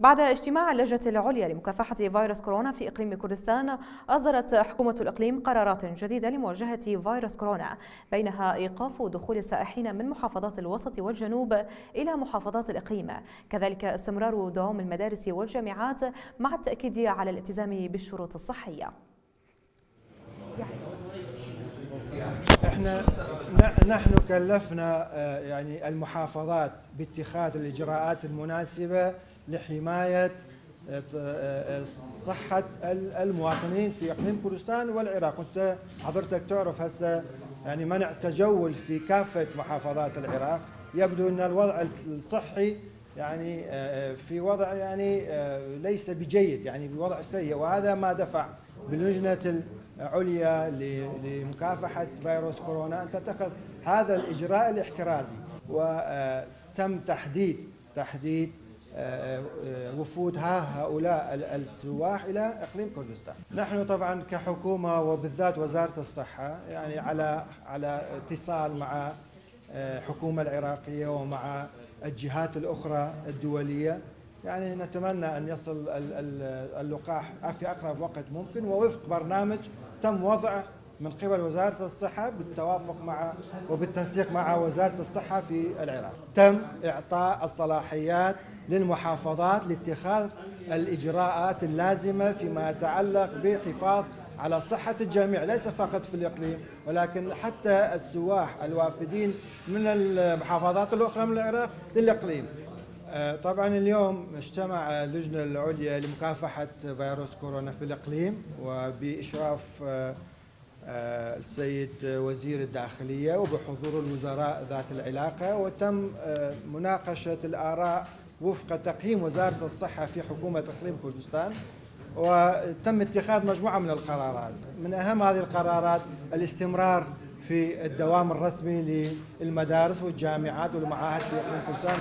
بعد اجتماع اللجنة العليا لمكافحة فيروس كورونا في إقليم كردستان أصدرت حكومة الإقليم قرارات جديدة لمواجهة فيروس كورونا بينها إيقاف دخول السائحين من محافظات الوسط والجنوب إلى محافظات الإقليم. كذلك استمرار دوام المدارس والجامعات مع التأكيد على الالتزام بالشروط الصحية. إحنا نحن كلفنا آه، يعني المحافظات باتخاذ الإجراءات المناسبة لحماية آه، آه، صحه المواطنين في إقليم كردستان والعراق. كنت حضرتك تعرف هسه يعني منع تجول في كافة محافظات العراق. يبدو أن الوضع الصحي يعني في وضع يعني ليس بجيد يعني بوضع سيء. وهذا ما دفع باللجنة عليا لمكافحة فيروس كورونا أن تتخذ هذا الإجراء الاحترازي. وتم تحديد تحديد آه، آه، وفود هؤلاء السواح إلى إقليم كردستان. نحن طبعا كحكومة وبالذات وزارة الصحة يعني على على اتصال مع الحكومة آه، العراقية ومع الجهات الأخرى الدولية. يعني نتمنى أن يصل اللقاح في أقرب وقت ممكن ووفق برنامج تم وضعه من قبل وزارة الصحة بالتوافق مع وبالتنسيق مع وزارة الصحة في العراق. تم إعطاء الصلاحيات للمحافظات لاتخاذ الإجراءات اللازمة فيما يتعلق بحفاظ على صحة الجميع ليس فقط في الإقليم ولكن حتى السواح الوافدين من المحافظات الأخرى من العراق للإقليم. آه، طبعا اليوم اجتمع اللجنة العليا لمكافحة فيروس كورونا في الإقليم وبإشراف آه، السيد وزير الداخلية وبحضور الوزراء ذات العلاقة وتم مناقشة الآراء وفق تقييم وزارة الصحة في حكومة إقليم كردستان. وتم اتخاذ مجموعة من القرارات. من أهم هذه القرارات الاستمرار في الدوام الرسمي للمدارس والجامعات والمعاهد في إقليم كردستان.